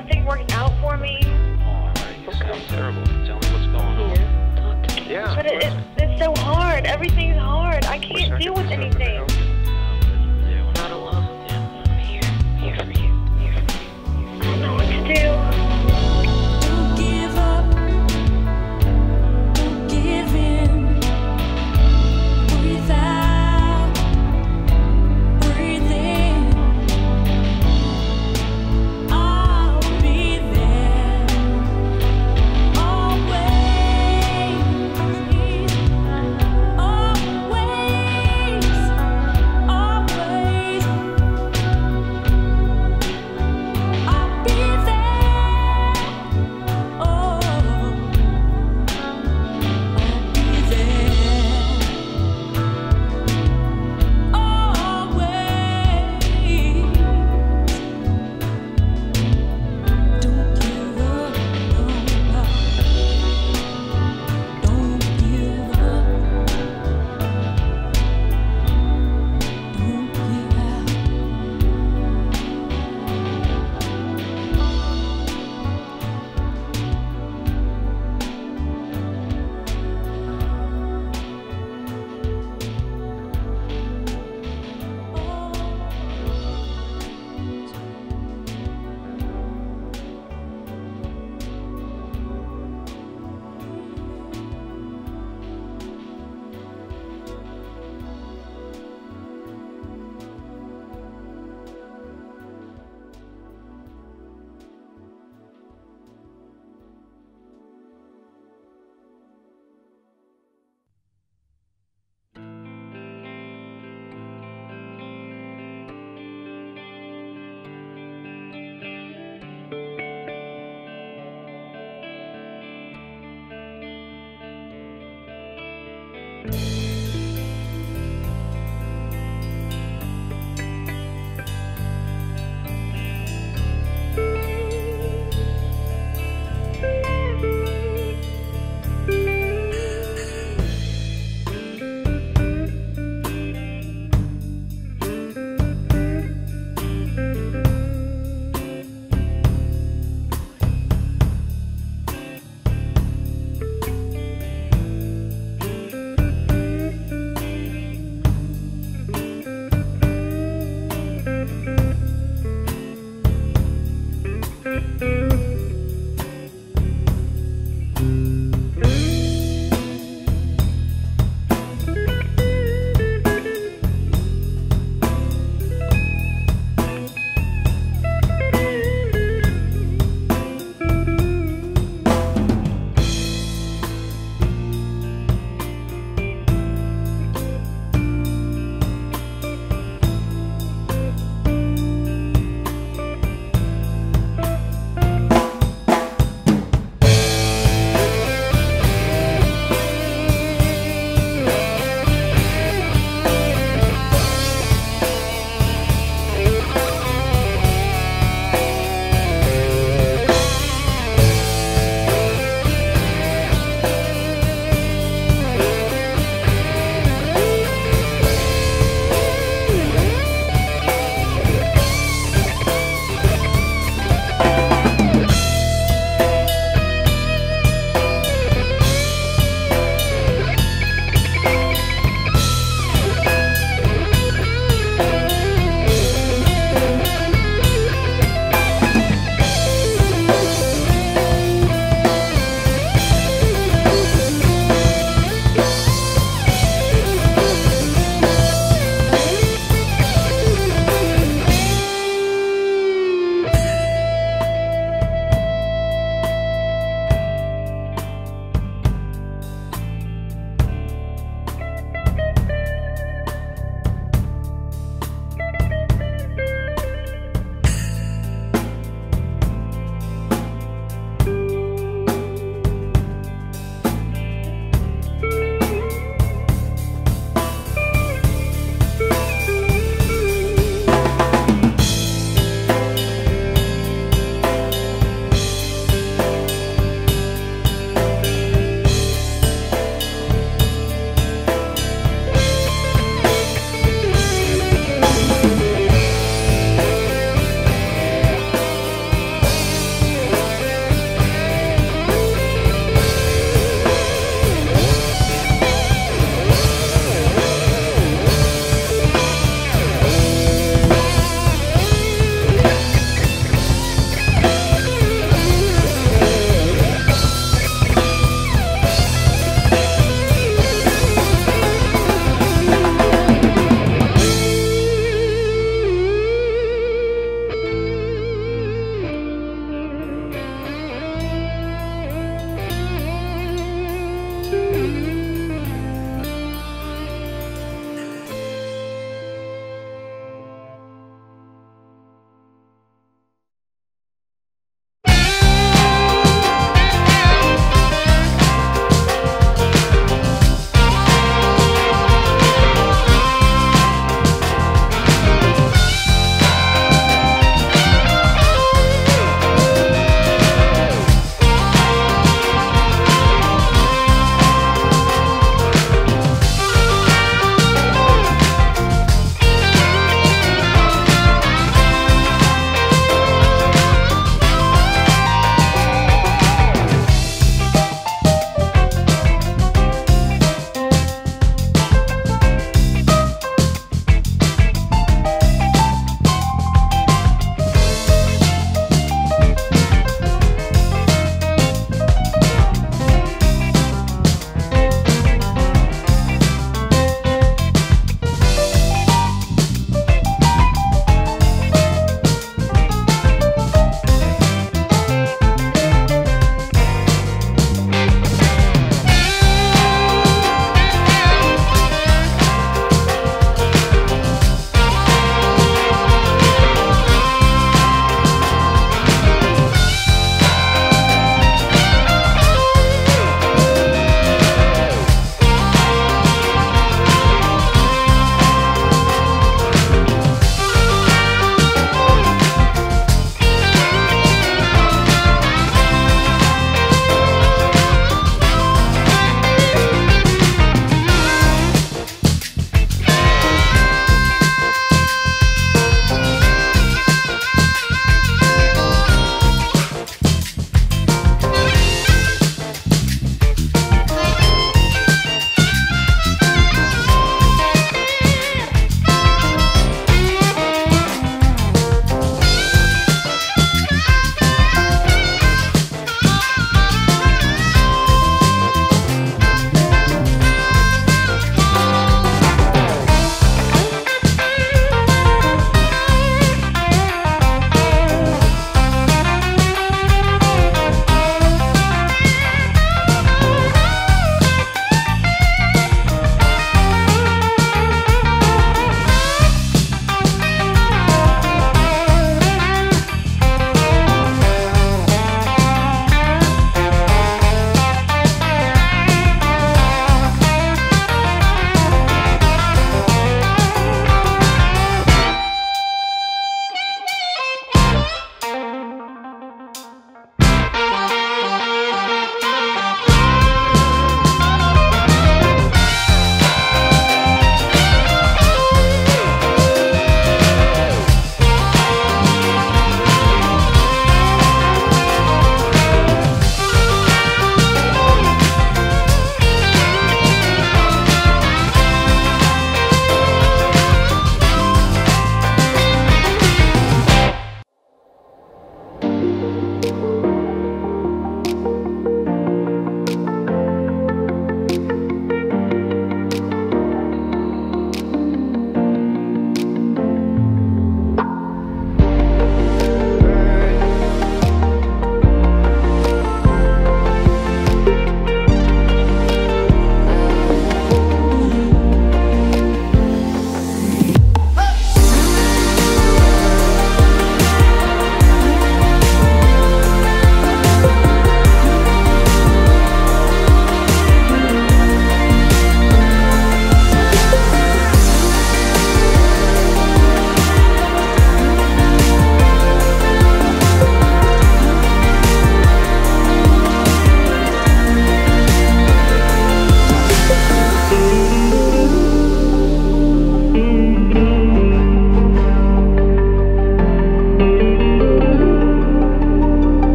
nothing worked out for me. Alright, you sound terrible. Tell me what's going on. Yeah. yeah but it, it's, it's so hard. Everything's hard. I can't deal with anything.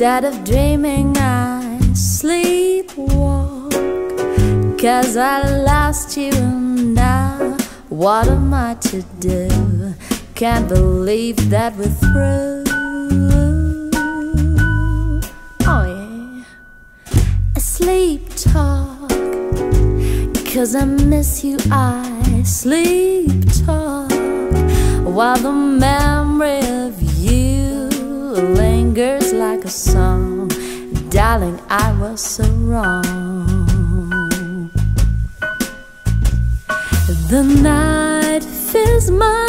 Instead of dreaming, I sleepwalk. Cause I lost you and now. What am I to do? Can't believe that we're through. Oh, yeah. A sleep talk. Cause I miss you, I sleep talk. While the man darling, I was so wrong. The night feels mine.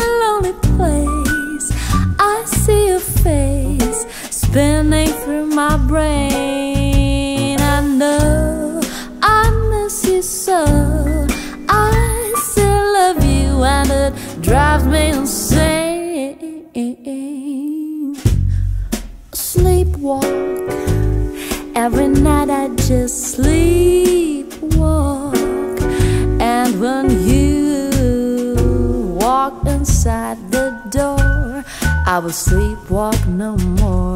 will sleepwalk no more.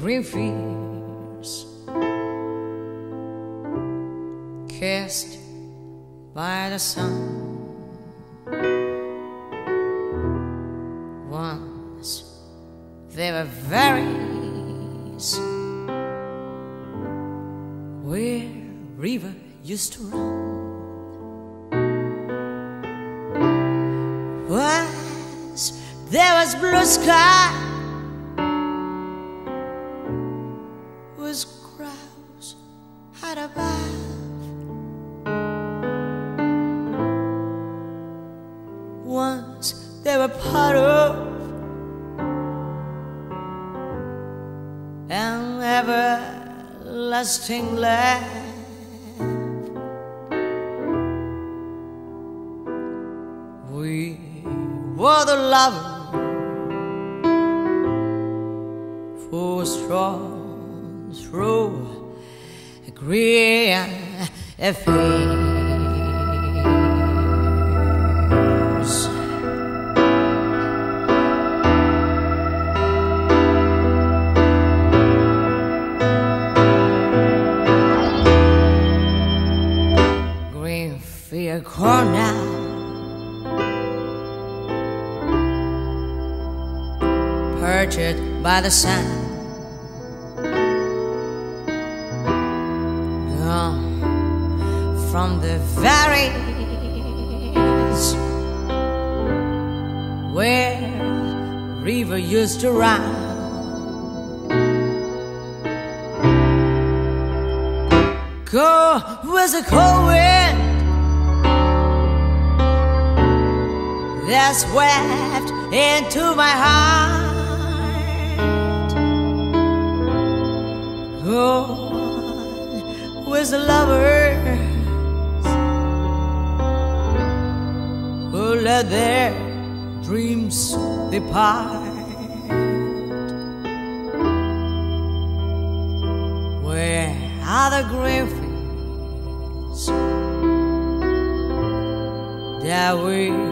Green fields kissed by the sun. Once there were valleys where river used to run. Once there was blue sky everlasting by the sun. From the valleys where river used to run. Go with the cold wind that swept into my heart. The lovers who let their dreams depart. Where are the fields that we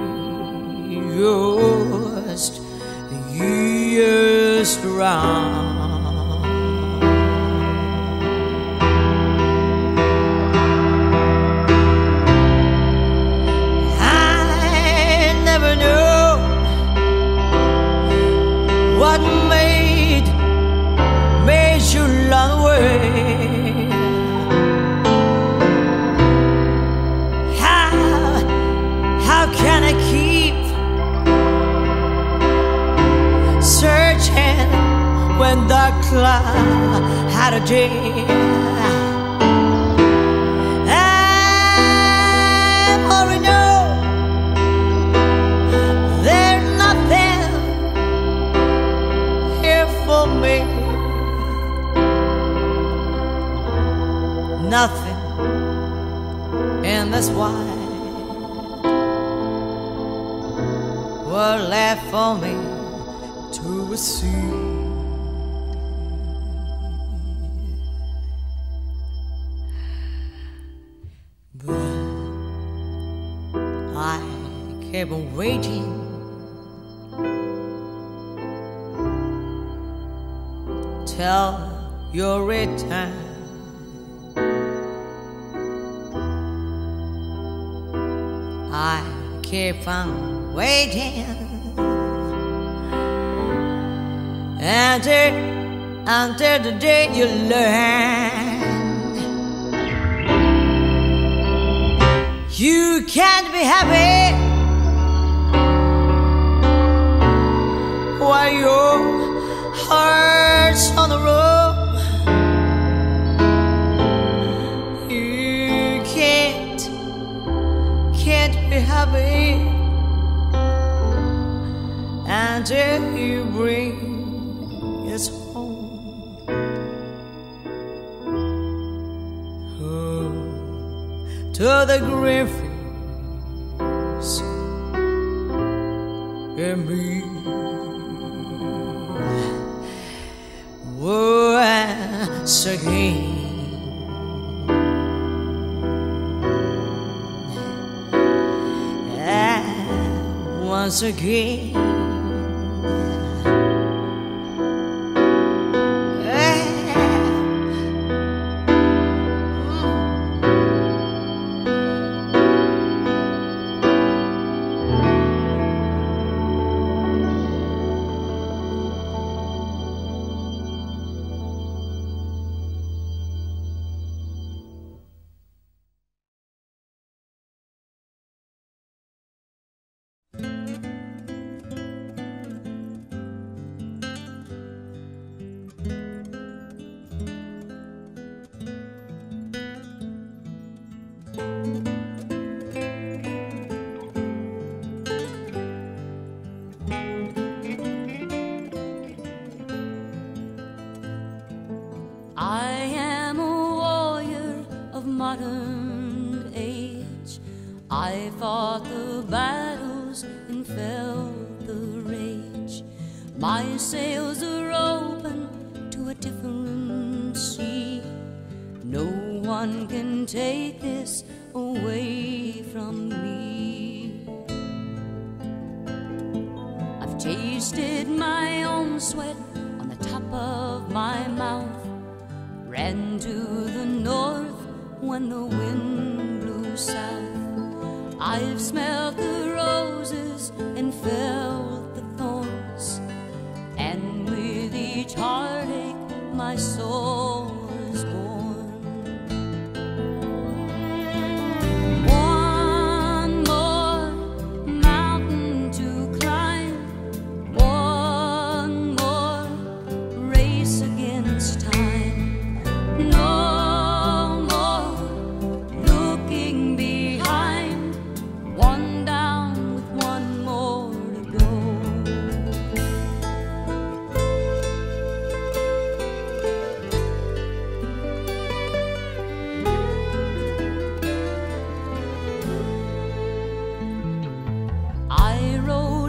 waiting. till your return. I keep on waiting until until the day you learn you can't be happy. your hearts on the road? You can't, can't be happy until you bring us home. Home to the green and me. once again. I, once again. take this.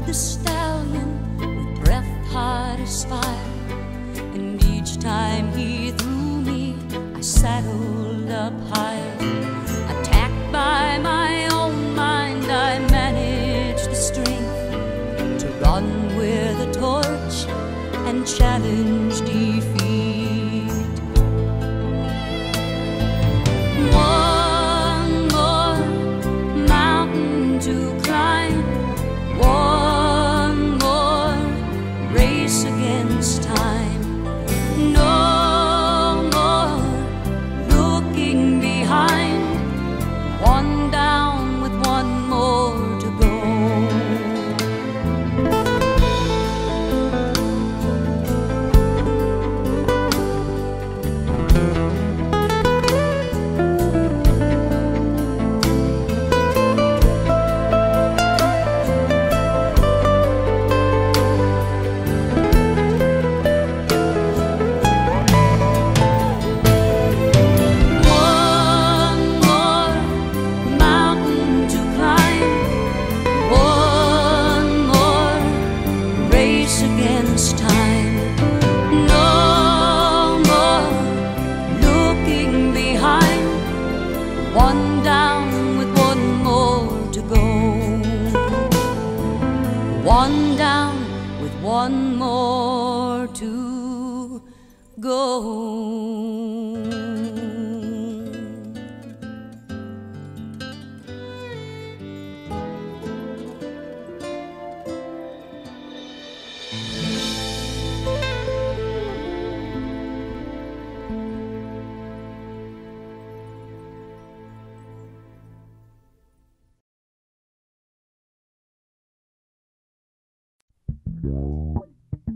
the stallion with breath hard as fire. And each time he threw me, I saddled up higher.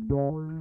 Dollar.